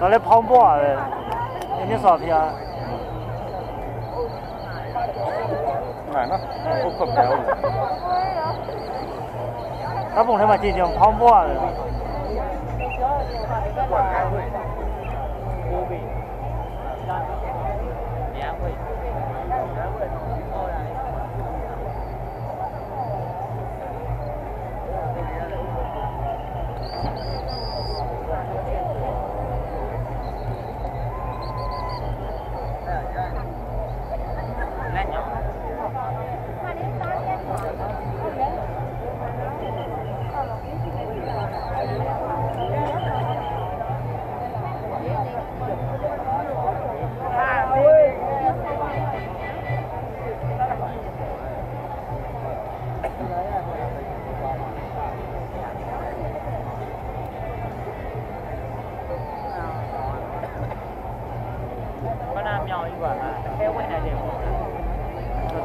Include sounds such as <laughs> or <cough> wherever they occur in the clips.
ตอ跑步啊？你พร้อมบ้不เล他不他นี้สอบที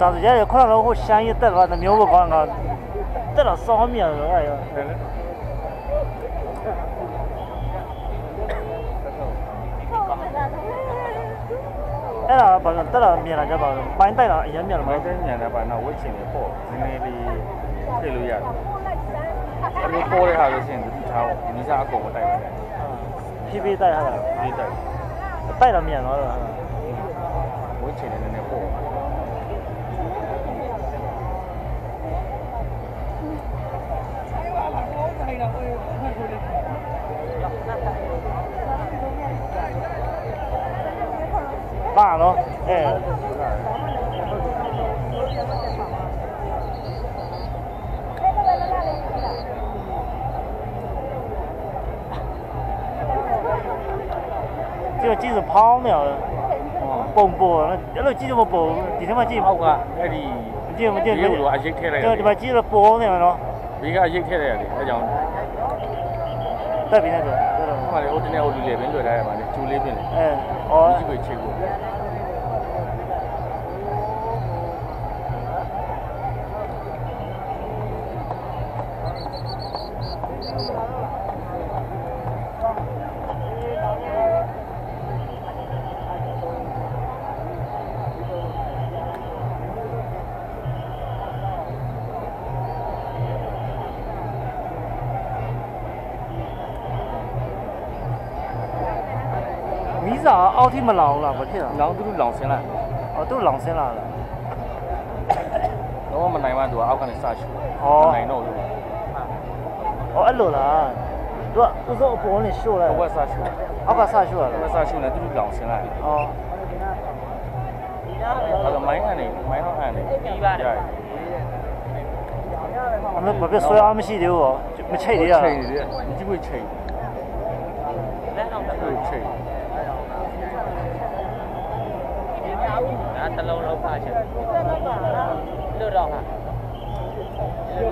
ဒါဆိုရဲခုနကဟိုရှမ်းရတက်သွားတဲ့မျိုးဘောကတက်တော့စောမြတယ်အဲ့ရောတယ်လေအဲ့ဒါဘာလို့တက်တာမြင်လာကြပါလို့ပိုင်းတိုက်တာအရင်မြင်လာမိုမှာင်းတဲ့ညံတာပါနော်ဝိတ်ချင်နေပေါ့နည်းနည်းလေးထည့်လို့ရတယ်အဲ့လိုပေါ်တဲ့ဟာလို့ရှိရင်ဒီထားပေါ့ဒီစားအကုန်မတိုက်ပါနဲ့ဖြည်းဖြည်းတိုက်ရတာဒီတိုက်တိုက်တာမြင်တော့တော့ဝိတ်ချင်နေနည်းနည်းပေါ့ ပါနော်အဲဒီကကြည့်စဖောင်းနေရပုံပေါ်အဲ့လိုကြည့်လို့မပေါ်ဒီထဲမှာကြည့်အောက်ကအဲ့ဒီမကြည့်မကြည့်ရုပ်လိုအရိတ်ထည့်လိုက်ဒီမှာကြည့်လို့ပေါ်နေမှာနော်ဘေးကအရိတ်ထည့်လိုက်ရတယ်အဲကြောင့်တက် 어. 이거 최고. စာအောက်ထိမလောင်လားဘာဖြစ်လဲလောင်းသူတို့လောင်ဆင်းလိုက်။အော်သူ့လောင်ဆင်းလာလားတော့မနိုင်မှသူကအောက်ကနေစရှူ။အော်နိုင်တော့လို့။အော်အဲ့လိုလား။သူကသူစောအပေါ်နဲ့ရှို့လိုက်ဘဝစရှူ။အောက်ကဆရှို့ရဘဝလားစရှူနေသူတို့လောင်ဆင်းလိုက်။အော်အဲ့တော့မိုင်းအနေမိုင်းတော့အနေပြီးပါတယ်အမေဘာဖြစ်ဆွဲအားမရှိသေးဘူးရော။မချိတ်သေးရလားချိန်နေတယ်ဒီကိုချိန်လက်အောင်တော့ချိန် ဒါတလုံးလောက်ဖာချက်လွတ်တော့ဟာ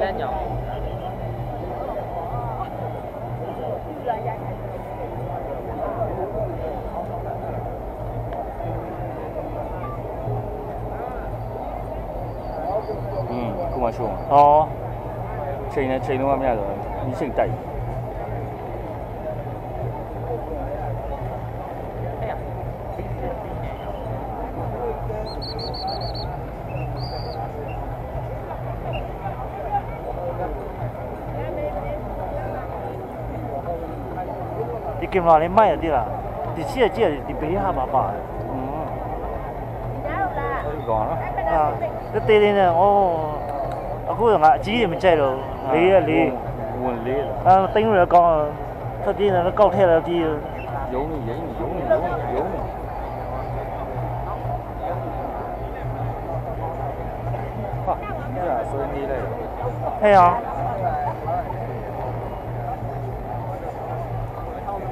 လက်ညောင် อืมခုမှရှုံး ။အော် ချိန်နဲ့ချိန်လုံးမရတော့ဒီချိန်တိုက် ဒီကင်မရာလေးမိုက်ရသေးလား။ဒီချစ်ရကြည့်ရဒီဘေးဟာမှာပါတယ် อืมအဲ့ဒီကော kiếm lại mấy rồi đi là? Thì chia chia à, đi bị hạ bà bà gõ đó. à cái tê lên là ô ở khu đường chỉ thì mình chạy à, rồi lý là lý. nguồn lý là à tính rồi còn thật đi là nó câu thế là đi giống như vậy giống như giống như giống như thế à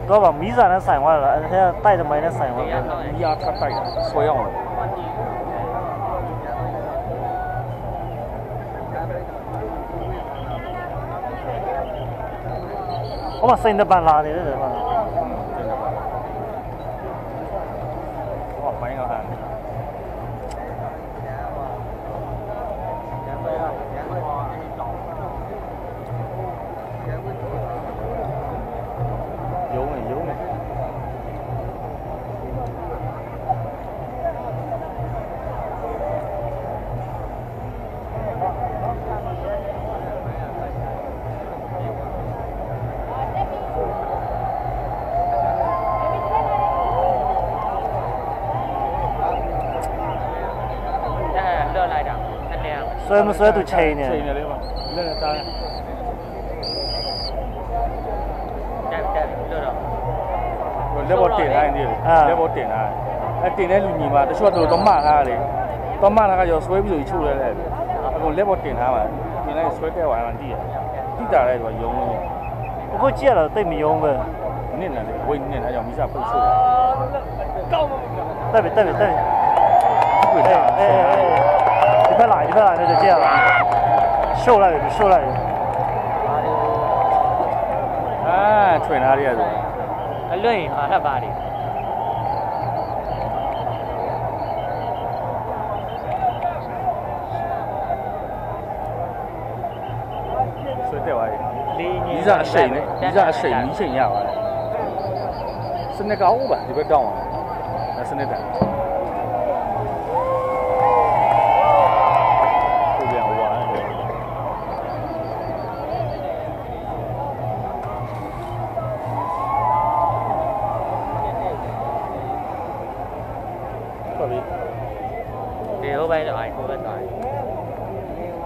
တော့ပါမီးစာနဲ့ဆိုင်သွားတာအဲ့ဒါတိုက်သမိုင်းနဲ့ဆိုင်သွားဒီတာကတော့ဒီအားထပ်တိုက်တာဆွဲအောင်လို့ဟောမှာစိန်တပန်လာနေတယ်ကွာ ဆွဲမဆွဲသူချိန်နေချိန်နေလေးပါလက်နဲ့တားတက်တက်လွတ်တော့လက်ပေါ်တင်ထားနေတယ်လက်ပေါ်တင်ထားအဲတင်တဲ့လူညီမတချို့တော့တော့မှတ်ထားတယ်တော့မှတ်ထားကရောဆွဲပြီးဆိုချိုးလဲတယ်အခုလက်ပေါ်တင်ထားပါတင်လိုက်ဆွဲတဲ့ဝိုင်းမှတည်ရတိတာလဲဆိုယုံလို့အခုကြည့်ရတော့တိတ်မယုံပဲနစ်နေတယ်ဝိတ်နစ်ထားကြောင့်မိစားပုတ်ဆိုးတက်ပြီတက်ပြီတက်ပြီတွေ့အေးတာအေးအေးဒီဘက်လာဒီဘက်လာနေကြည့်ရတာရှို့လိုက်ပြီရှို့လိုက် 快来快来，那就见了。瘦来人，来。哎，吹哪里啊？这？啊，乐意啊，<laughs> 那巴黎。你咋睡呢？你咋睡？你睡呀？是那高吧？你不要高啊？还是那边。rồi cô bên rồi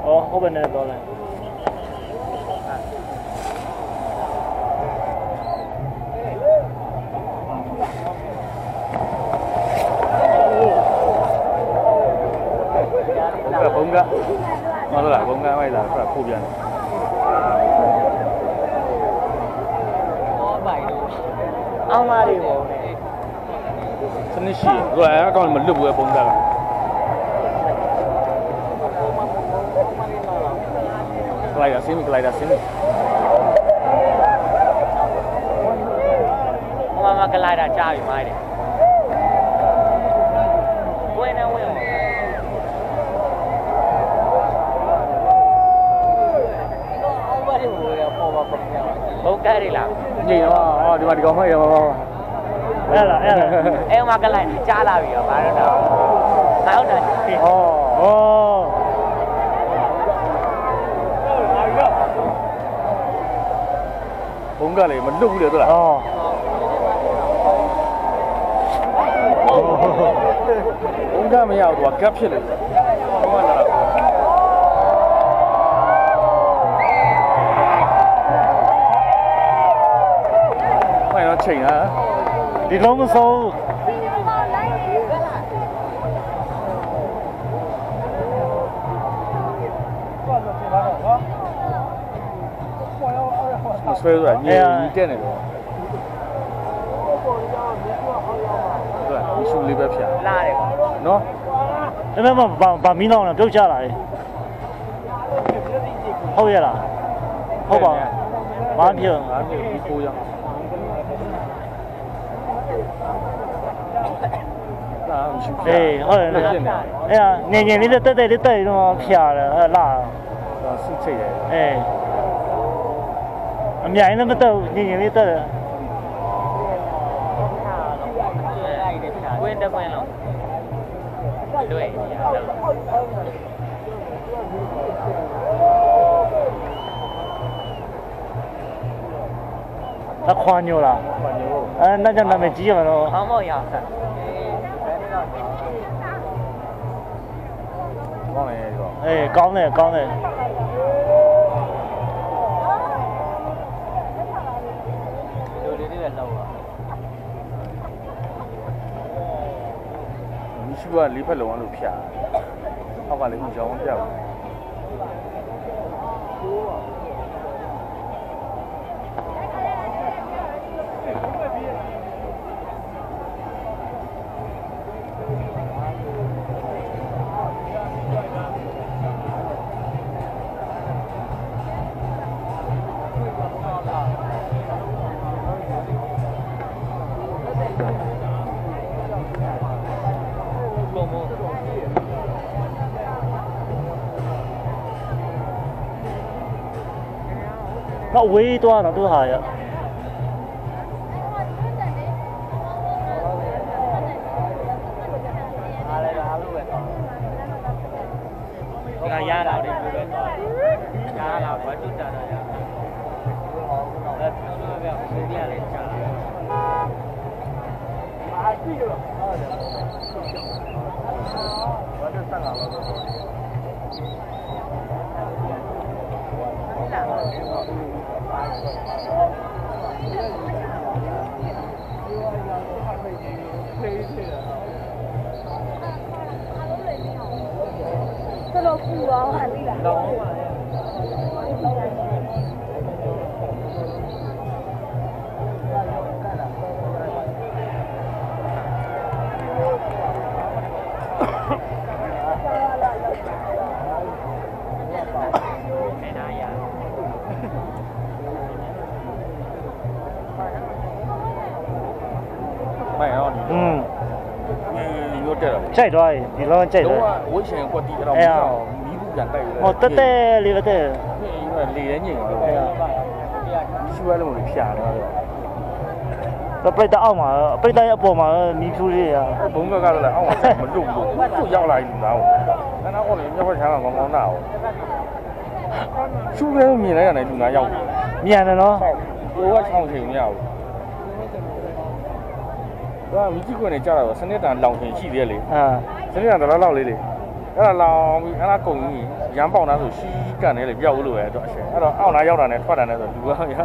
ô cô bên này rồi này. 봉가 bóng 봉가 mày là phải khu biển Amari bố này. Sân nỉ, rồi ai còn mình lúc vừa bông ra. lagi ke sini, lagi ke sini. Nggak ke lagi ke cari mai deh. cái đi làm. Gì đó đi mà đi có mấy đâu đây là đây là. <laughs> Em mà cái này thì cha là bị ở bán đâu sao này oh oh 뭔가를 막 누구려더라. 어. 뭔가 하면 야, 와, 까피를. Mày nó chỉnh hả? Đi lông sâu. ဆွဲဆိုတာညင်ညီတက်နေတော့ဟုတ်လားဒီရှူလေးပဲဖြာလာတယ်ပေါ့နော်ဒါပေမဲ့ဗာဗာမီးလောင်နေပြုတ်ချလာတယ်ဟုတ်ရလားဟုတ်ပါဘာဖြစ်ငါမျိုးဒီကိုရလာရှူအေးဟုတ်တယ်ဖြစ်နော်နေတယ်အဲ့ဒါနေငင်လေးတက်တက်လေးတက်ပြီးတော့ဖျားတယ်အဲ့လာဒါဆုချိတ်တယ်အေး 你还那么逗你以为逗他黄牛了。哎那叫南北鸡了黄毛哎刚那刚那 ရှူကလေးဖက်လုံးအောင်လို့ဖြာဟောက်ကလည်းကြောင်းပြောက်် 那维多那都啥呀？啊，压老的，压老关注着的呀。呃，那个随便来讲。啊，对了，啊对了，我这上哪了？ လဲချာတော်တော်ပူတော့ က်တာကြိုက်သွားပြီဒီလောကြိုက်လုံးသွားဝဝိရှင်ကွက်တီအဲ့တော့အဲ့မဒါင်းမီးဘူးပြန်တိုက်ရဟောတက်တက်လေးပဲတက်လေလဲညင်သွားတော့အဲ့ဒါရှူရလို့မလို့ဖြာတော့တော့ပြိတ္တအောက်မှာပြိတ္တရဲ့အပေါ်မှာမီးဖြူလေးရဘုံကကတော့လည်းအောက်မှာမလုံလို့ကိုရောက်လာပြီလူသားကိုနာနာအော်လေမြောက်ချမ်းကကောင်းကောင်းတာကိုရှူလဲမြင်လိုက်ရတယ်လူသားရောက်မြန်တယ်နော်ဟိုကချောင်းချိန်မရဘူး ဒါမီးကြီးကွနဲ့ကြာတော့စနစ်တန်လောင်ချိန်ရှိသေးတယ်လေအာစနစ်တန်တော့လောက်လေးလေအဲ့ဒါလောင်ပြီးအဲ့ဒါကုန်ကြီးရမ်းပေါက်တာဆိုရှီးကန်နေလေပြောက်လို့ပဲတော့အရှင်အဲ့တော့အောက်နာရောက်တာနဲ့ထွက်တာနဲ့ဆိုလူကရ